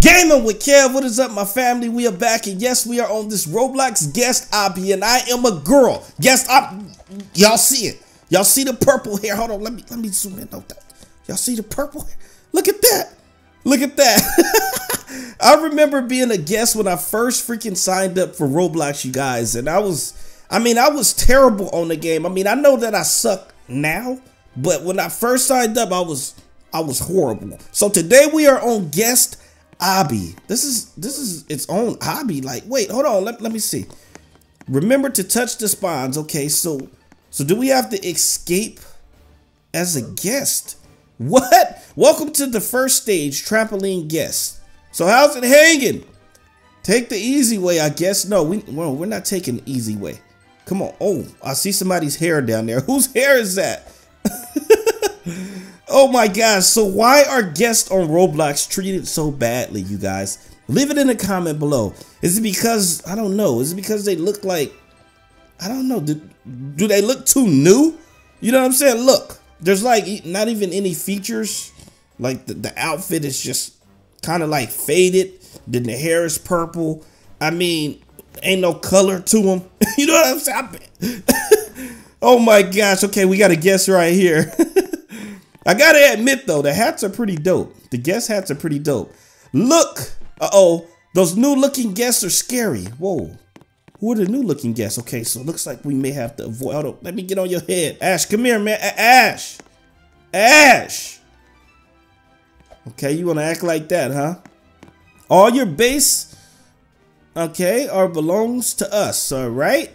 Gaming with Kev, what is up, my family? We are back, and yes, we are on this Roblox guest obby, and I am a girl. Guest op, y'all see it? Y'all see the purple hair? Hold on, let me let me zoom in on that. Y'all see the purple hair? Look at that. Look at that. I remember being a guest when I first freaking signed up for Roblox, you guys, and I was, I mean, I was terrible on the game. I mean, I know that I suck now, but when I first signed up, I was, I was horrible. So today we are on guest obby. This is this is its own hobby. Like, wait, hold on. Let, let me see. Remember to touch the spawns. Okay, so so do we have to escape as a guest? What? Welcome to the first stage, trampoline guest. So how's it hanging? Take the easy way, I guess. No, we well, we're not taking the easy way. Come on. Oh, I see somebody's hair down there. Whose hair is that? Oh my gosh, so why are guests on Roblox treated so badly, you guys? Leave it in the comment below. Is it because, I don't know, is it because they look like, I don't know, do, do they look too new? You know what I'm saying? Look, there's like not even any features. Like the, the outfit is just kind of like faded. Then the hair is purple. I mean, ain't no color to them. you know what I'm saying? oh my gosh. Okay, we got a guess right here. I gotta admit though, the hats are pretty dope. The guest hats are pretty dope. Look, uh-oh, those new looking guests are scary. Whoa. Who are the new looking guests? Okay, so it looks like we may have to avoid. Hold on, let me get on your head. Ash, come here, man. A Ash. Ash. Okay, you wanna act like that, huh? All your base, okay, are belongs to us, all right?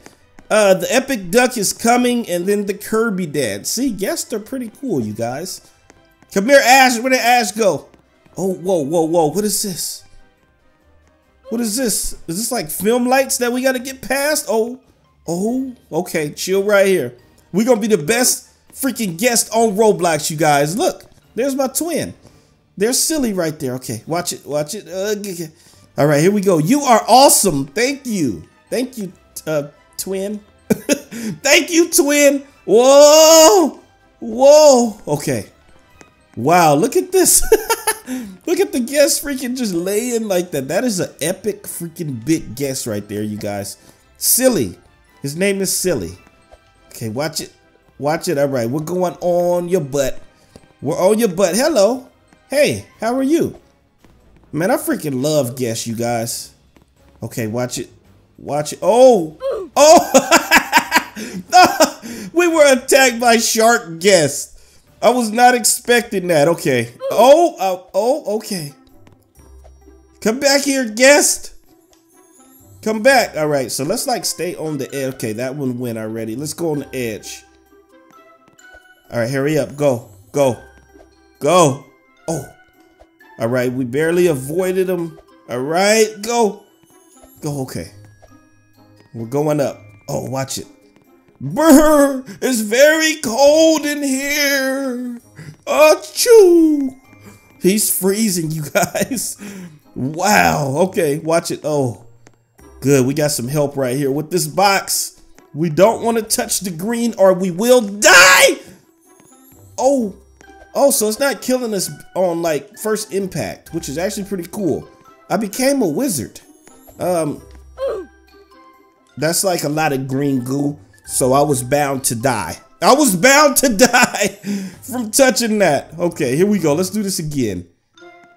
Uh, the Epic Duck is coming, and then the Kirby Dad. See, guests are pretty cool, you guys. Come here, Ash. Where did Ash go? Oh, whoa, whoa, whoa. What is this? What is this? Is this like film lights that we got to get past? Oh, oh, okay. Chill right here. We're going to be the best freaking guest on Roblox, you guys. Look, there's my twin. They're silly right there. Okay, watch it. Watch it. Uh, all right, here we go. You are awesome. Thank you. Thank you, uh, twin. Thank you, twin. Whoa. Whoa. Okay. Wow, look at this. look at the guest freaking just laying like that. That is an epic freaking big guest right there, you guys. Silly. His name is Silly. Okay, watch it. Watch it. All right, we're going on your butt. We're on your butt. Hello. Hey, how are you? Man, I freaking love guests, you guys. Okay, watch it. Watch it. Oh. Oh! we were attacked by shark guests. I was not expecting that. Okay. Oh, uh, oh, okay. Come back here, guest. Come back. All right, so let's like stay on the edge. Okay, that one went already. Let's go on the edge. All right, hurry up. Go, go, go. Oh, all right. We barely avoided them. All right, go, go. Okay. We're going up. Oh, watch it. Brr, it's very cold in here. Achoo. He's freezing, you guys. Wow. Okay, watch it. Oh, good. We got some help right here with this box. We don't want to touch the green or we will die. Oh, oh, so it's not killing us on like first impact, which is actually pretty cool. I became a wizard. Um, that's like a lot of green goo. So I was bound to die. I was bound to die from touching that. Okay, here we go. Let's do this again.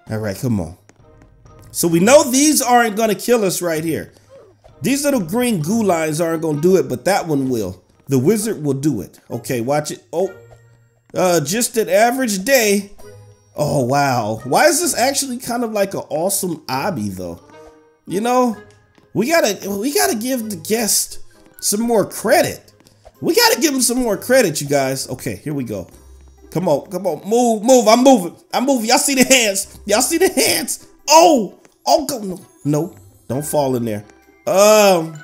All right, come on. So we know these aren't going to kill us right here. These little green goo lines aren't going to do it, but that one will. The wizard will do it. Okay, watch it. Oh, uh, just an average day. Oh, wow. Why is this actually kind of like an awesome obby, though? You know, we gotta we gotta give the guest some more credit. We gotta give him some more credit, you guys. Okay, here we go. Come on, come on, move, move. I'm moving. I'm moving. Y'all see the hands? Y'all see the hands? Oh, oh, go no, no, don't fall in there. Um,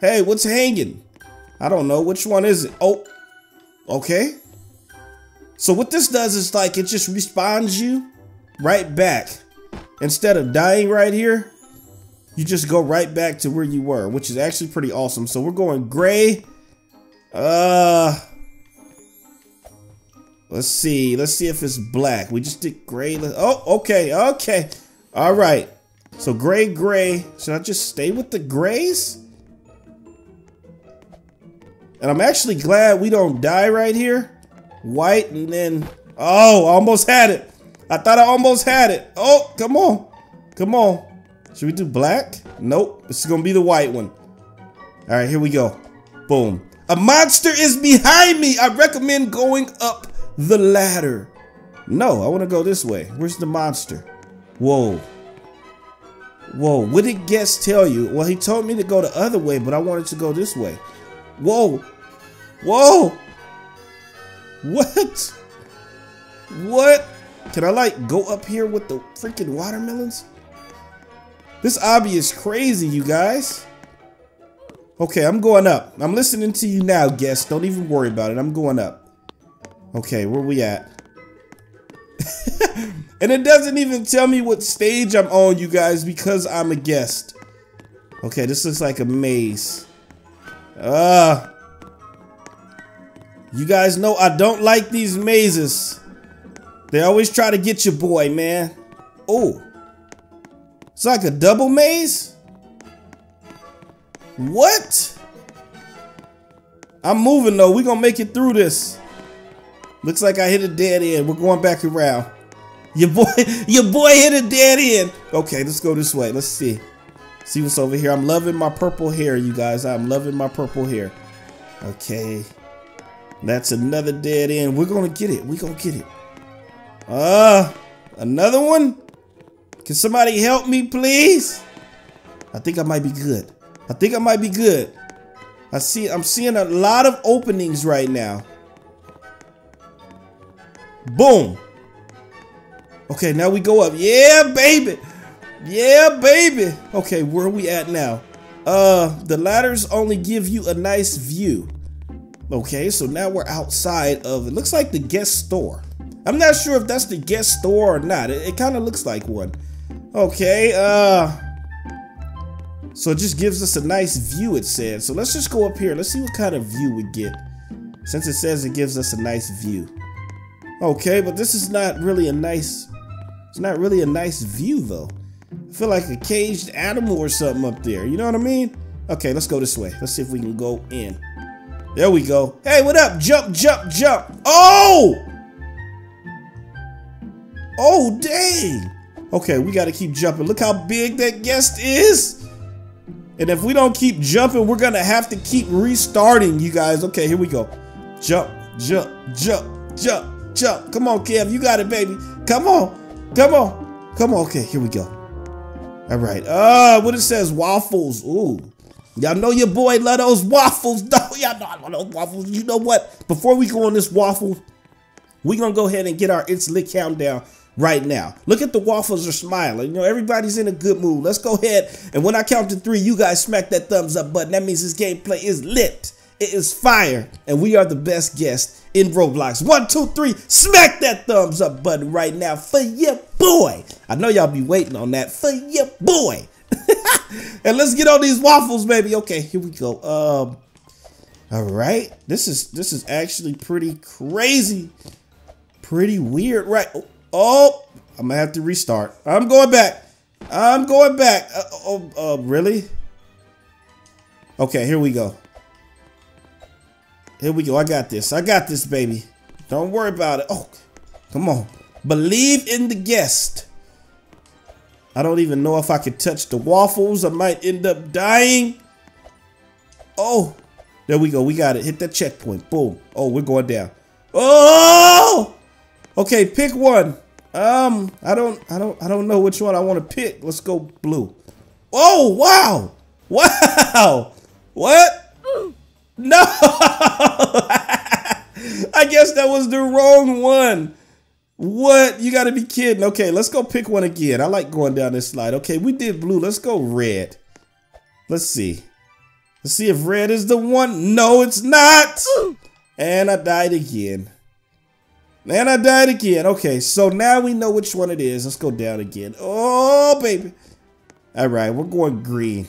hey, what's hanging? I don't know. Which one is it? Oh, okay. So what this does is like it just respawns you right back. Instead of dying right here, you just go right back to where you were, which is actually pretty awesome. So we're going gray. Uh, let's see. Let's see if it's black. We just did gray. Oh, okay, okay. All right. So gray, gray. Should I just stay with the grays? And I'm actually glad we don't die right here. White and then, oh, I almost had it. I thought I almost had it. Oh, come on. Come on. Should we do black? Nope. This is to be the white one. All right, here we go. Boom. A monster is behind me. I recommend going up the ladder. No, I want to go this way. Where's the monster? Whoa. Whoa, what did Guess tell you? Well, he told me to go the other way, but I wanted to go this way. Whoa. Whoa. What? What? Can I like go up here with the freaking watermelons? This obby is crazy, you guys. Okay, I'm going up. I'm listening to you now, guest. Don't even worry about it. I'm going up. Okay, where we at? and it doesn't even tell me what stage I'm on, you guys, because I'm a guest. Okay, this looks like a maze. Uh, you guys know I don't like these mazes. They always try to get your boy, man. Oh. It's like a double maze? What? I'm moving though. We're gonna make it through this. Looks like I hit a dead end. We're going back around. Your boy, your boy hit a dead end. Okay, let's go this way. Let's see. See what's over here. I'm loving my purple hair, you guys. I'm loving my purple hair. Okay. That's another dead end. We're gonna get it. We're gonna get it. Uh, another one? Can somebody help me, please? I think I might be good. I think I might be good. I see I'm seeing a lot of openings right now. Boom. Okay, now we go up. Yeah, baby. Yeah, baby. Okay, where are we at now? Uh, the ladders only give you a nice view. Okay, so now we're outside of, it looks like the guest store. I'm not sure if that's the guest store or not. It, it kind of looks like one. Okay, uh, so it just gives us a nice view, it says. So let's just go up here. Let's see what kind of view we get. Since it says it gives us a nice view. Okay, but this is not really a nice, it's not really a nice view though. I feel like a caged animal or something up there. You know what I mean? Okay, let's go this way. Let's see if we can go in. There we go. Hey, what up? Jump, jump, jump. Oh! Oh, dang. Okay, we got to keep jumping. Look how big that guest is. And if we don't keep jumping, we're to have to keep restarting, you guys. Okay, here we go. Jump, jump, jump, jump, jump. Come on, Kev. You got it, baby. Come on. Come on. Come on. Okay, here we go. All right. Uh, what it says, waffles. Ooh. Y'all know your boy love those waffles, though. Y'all know I love those waffles. You know what? Before we go on this waffle, we're going to go ahead and get our It's Lit countdown right now. Look at the waffles are smiling. You know, everybody's in a good mood. Let's go ahead. And when I count to three, you guys smack that thumbs up button. That means this gameplay is lit. It is fire. And we are the best guest in Roblox. One, two, three. Smack that thumbs up button right now for your boy. I know y'all be waiting on that for your boy. and let's get on these waffles, baby. Okay, here we go. Um, all right. This is this is actually pretty crazy. Pretty weird, right? Oh, Oh, I'm gonna have to restart. I'm going back. I'm going back. Uh, oh, uh, really? Okay, here we go. Here we go. I got this. I got this, baby. Don't worry about it. Oh, come on. Believe in the guest. I don't even know if I can touch the waffles. I might end up dying. Oh, there we go. We got it. Hit that checkpoint. Boom. Oh, we're going down. Oh! Okay, pick one. Um, I don't, I don't, I don't know which one I want to pick. Let's go blue. Oh, wow. Wow. What? No. I guess that was the wrong one. What? You got to be kidding. Okay, let's go pick one again. I like going down this slide. Okay, we did blue. Let's go red. Let's see. Let's see if red is the one. No, it's not. And I died again. And I died again. Okay, so now we know which one it is. Let's go down again. Oh, baby. All right, we're going green.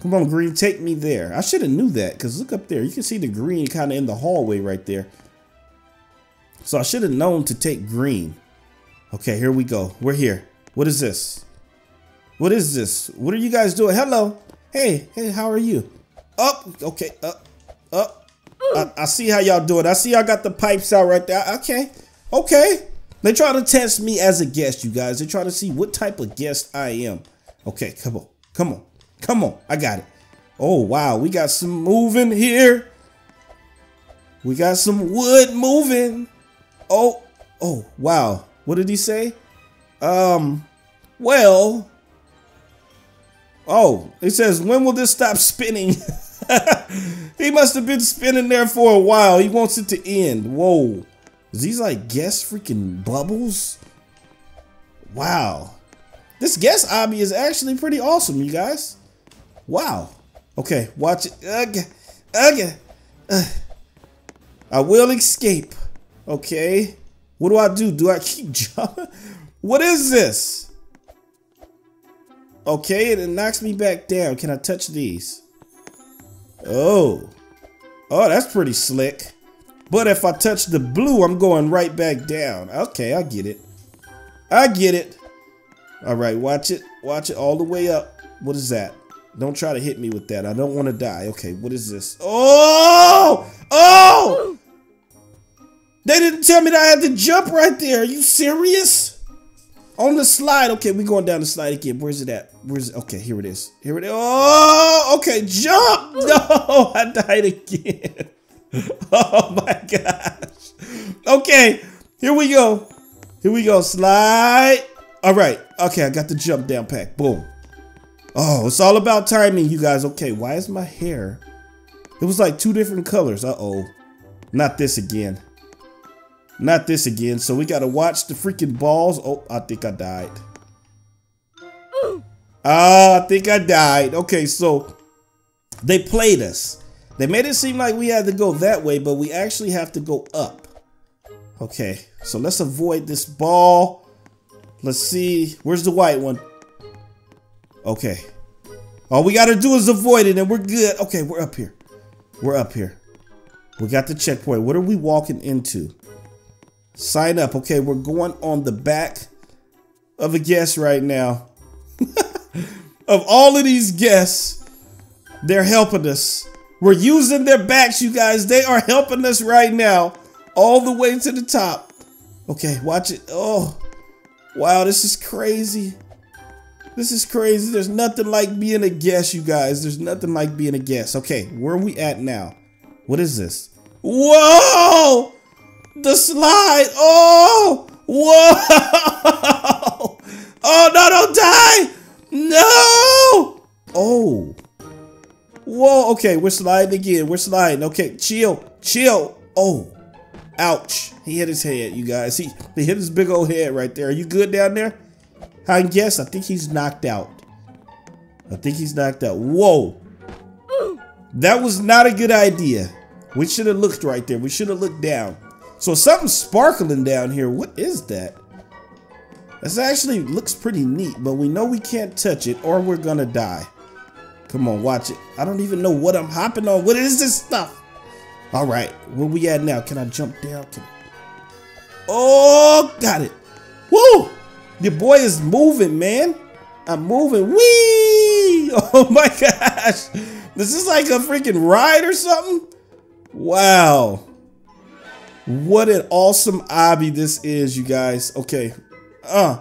Come on, green, take me there. I should have knew that because look up there. You can see the green kind of in the hallway right there. So I should have known to take green. Okay, here we go. We're here. What is this? What is this? What are you guys doing? Hello. Hey, hey, how are you? Up. Okay. Up. Up. I, I see how y'all doing. I see y'all got the pipes out right there. Okay. Okay. They try to test me as a guest, you guys. They try to see what type of guest I am. Okay, come on. Come on. Come on. I got it. Oh, wow. We got some moving here. We got some wood moving. Oh, oh, wow. What did he say? Um, well, oh, it says, when will this stop spinning? he must have been spinning there for a while. He wants it to end. Whoa. Is these like guest freaking bubbles? Wow. This guest obby is actually pretty awesome, you guys. Wow. Okay, watch it. Okay. Okay. Uh, I will escape. Okay. What do I do? Do I keep jumping? What is this? Okay, it knocks me back down. Can I touch these? Oh. Oh, that's pretty slick. But if I touch the blue, I'm going right back down. Okay, I get it. I get it. All right, watch it. Watch it all the way up. What is that? Don't try to hit me with that. I don't want to die. Okay, what is this? Oh! Oh! They didn't tell me that I had to jump right there. Are you serious? On the slide. Okay, we going down the slide again. Where's it at? Where's it? Okay, here it is. Here it is. Oh, okay. Jump. No, I died again. Oh my gosh. Okay, here we go. Here we go. Slide. All right. Okay, I got the jump down pack. Boom. Oh, it's all about timing, you guys. Okay, why is my hair? It was like two different colors. Uh-oh. Not this again. Not this again. So we got to watch the freaking balls. Oh, I think I died. Ah, I think I died. Okay, so they played us. They made it seem like we had to go that way, but we actually have to go up. Okay, so let's avoid this ball. Let's see. Where's the white one? Okay. All we got to do is avoid it and we're good. Okay, we're up here. We're up here. We got the checkpoint. What are we walking into? Sign up. Okay, we're going on the back of a guest right now. of all of these guests, they're helping us. We're using their backs, you guys. They are helping us right now all the way to the top. Okay, watch it. Oh, wow, this is crazy. This is crazy. There's nothing like being a guest, you guys. There's nothing like being a guest. Okay, where are we at now? What is this? Whoa! The slide. Oh! Whoa! Oh, no, don't die! No! Oh. Whoa, okay, we're sliding again. We're sliding. Okay, chill, chill. Oh, ouch. He hit his head, you guys. He, he hit his big old head right there. Are you good down there? I guess. I think he's knocked out. I think he's knocked out. Whoa. That was not a good idea. We should have looked right there. We should have looked down. So something's sparkling down here. What is that? This actually looks pretty neat, but we know we can't touch it or we're gonna die. Come on, watch it. I don't even know what I'm hopping on. What is this stuff? All right, where we at now? Can I jump down? Can... Oh, got it. Woo! Your boy is moving, man. I'm moving. Wee! Oh my gosh. This is like a freaking ride or something. Wow. What an awesome obby this is, you guys. Okay. Uh.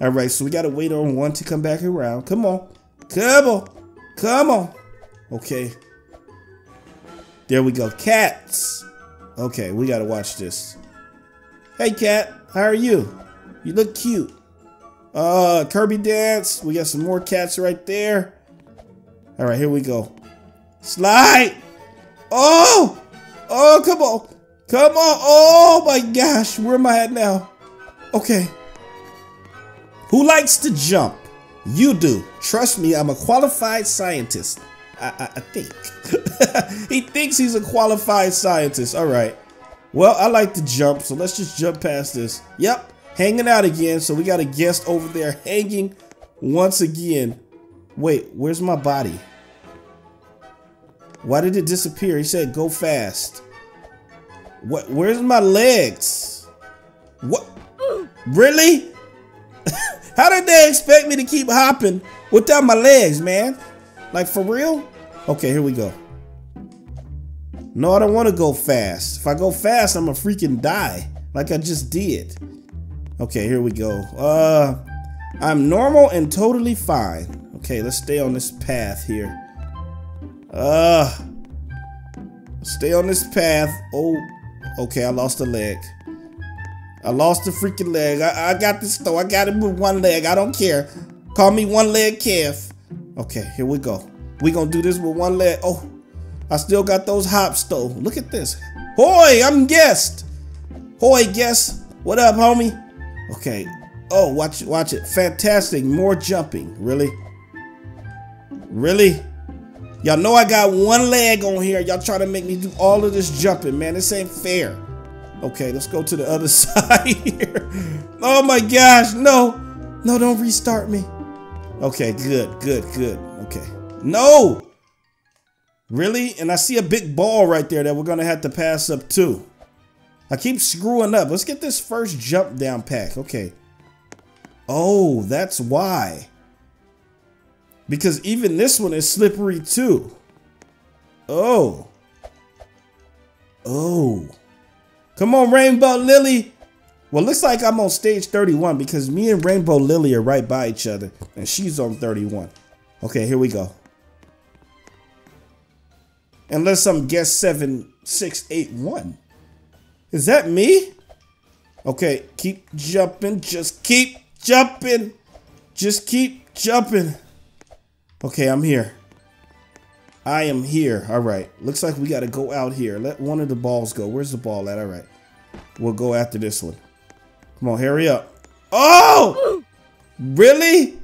All right, so we got to wait on one to come back around. Come on. Come on. Come on. Okay. There we go. Cats. Okay, we gotta watch this. Hey, cat. How are you? You look cute. Uh, Kirby dance. We got some more cats right there. All right, here we go. Slide. Oh. Oh, come on. Come on. Oh, my gosh. Where am I at now? Okay. Who likes to jump? You do. Trust me, I'm a qualified scientist. I, I, I think. he thinks he's a qualified scientist. All right. Well, I like to jump, so let's just jump past this. Yep, hanging out again. So we got a guest over there hanging once again. Wait, where's my body? Why did it disappear? He said go fast. What? Where's my legs? What? Really? How did they expect me to keep hopping without my legs, man? Like for real? Okay, here we go. No, I don't want to go fast. If I go fast, I'm a freaking die. Like I just did. Okay, here we go. Uh, I'm normal and totally fine. Okay, let's stay on this path here. Uh, stay on this path. Oh, okay, I lost a leg. I lost a freaking leg. I, I got this though. I got it with one leg. I don't care. Call me one leg Kev. Okay, here we go. We gonna do this with one leg. Oh, I still got those hops though. Look at this. Hoy, I'm guest. Hoy, guest. What up, homie? Okay. Oh, watch watch it. Fantastic. More jumping. Really? Really? Y'all know I got one leg on here. Y'all try to make me do all of this jumping, man. This ain't fair. Okay, let's go to the other side here. Oh my gosh, no. No, don't restart me. Okay, good, good, good. Okay. No! Really? And I see a big ball right there that we're going to have to pass up too. I keep screwing up. Let's get this first jump down pack. Okay. Oh, that's why. Because even this one is slippery too. Oh. Oh. Come on, Rainbow Lily. Well, looks like I'm on stage 31 because me and Rainbow Lily are right by each other. And she's on 31. Okay, here we go. Unless I'm guest 7681. Is that me? Okay, keep jumping. Just keep jumping. Just keep jumping. Okay, I'm here. I am here. All right. Looks like we got to go out here. Let one of the balls go. Where's the ball at? All right. We'll go after this one. Come on, hurry up. Oh! Really?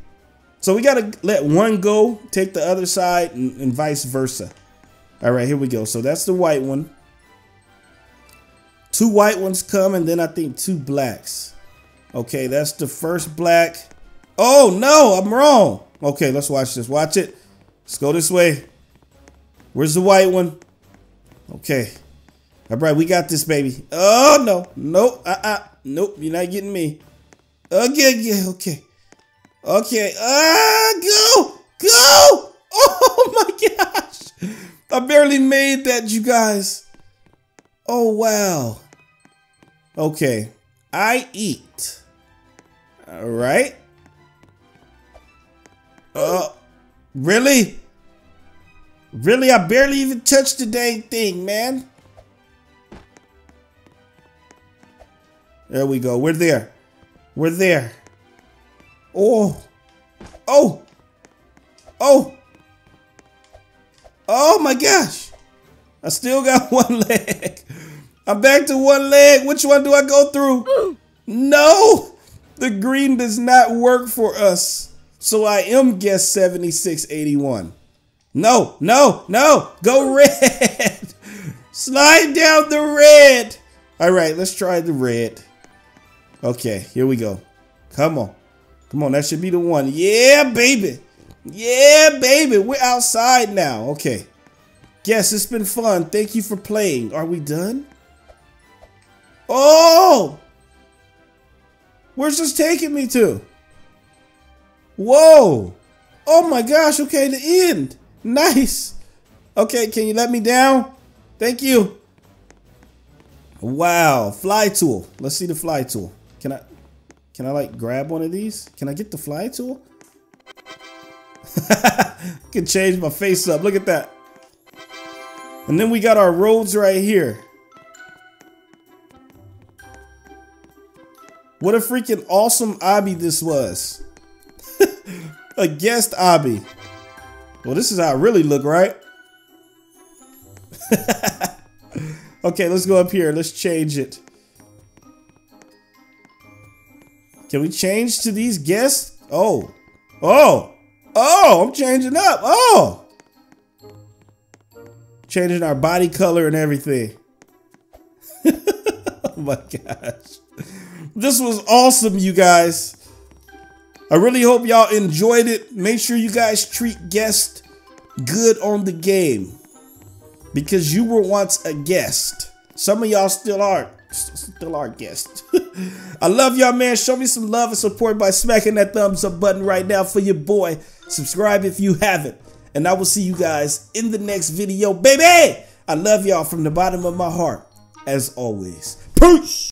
So we got to let one go, take the other side, and, and vice versa. All right, here we go. So that's the white one. Two white ones come, and then I think two blacks. Okay, that's the first black. Oh, no, I'm wrong. Okay, let's watch this. Watch it. Let's go this way. Where's the white one? Okay. All right, we got this, baby. Oh, no. Nope. Uh-uh. Nope, you're not getting me. Okay, yeah, okay. Okay. Ah, go! Go! Oh, my gosh. I barely made that, you guys. Oh, wow. Okay. I eat. All right. Uh, really? Really? I barely even touched the dang thing, man. There we go. We're there. We're there. Oh. Oh. Oh. Oh my gosh. I still got one leg. I'm back to one leg. Which one do I go through? No. The green does not work for us. So I am guest 7681. No, no, no. Go red. Slide down the red. All right, let's try the red. Okay, here we go. Come on. Come on, that should be the one. Yeah, baby. Yeah, baby. We're outside now. Okay. Guess it's been fun. Thank you for playing. Are we done? Oh! Where's this taking me to? Whoa! Oh my gosh, okay, the end. Nice. Okay, can you let me down? Thank you. Wow, fly tool. Let's see the fly tool. Can I, can I like grab one of these? Can I get the fly tool? can change my face up. Look at that. And then we got our roads right here. What a freaking awesome obby this was. A Abby. Well, this is how I really look, right? okay, let's go up here. Let's change it. Can we change to these guests? Oh. Oh. Oh, I'm changing up. Oh. Changing our body color and everything. oh my gosh. This was awesome, you guys. I really hope y'all enjoyed it. Make sure you guys treat guests good on the game because you were once a guest. Some of y'all still are. Still our guest. I love y'all, man. Show me some love and support by smacking that thumbs up button right now for your boy. Subscribe if you haven't. And I will see you guys in the next video, baby. I love y'all from the bottom of my heart, as always. Peace.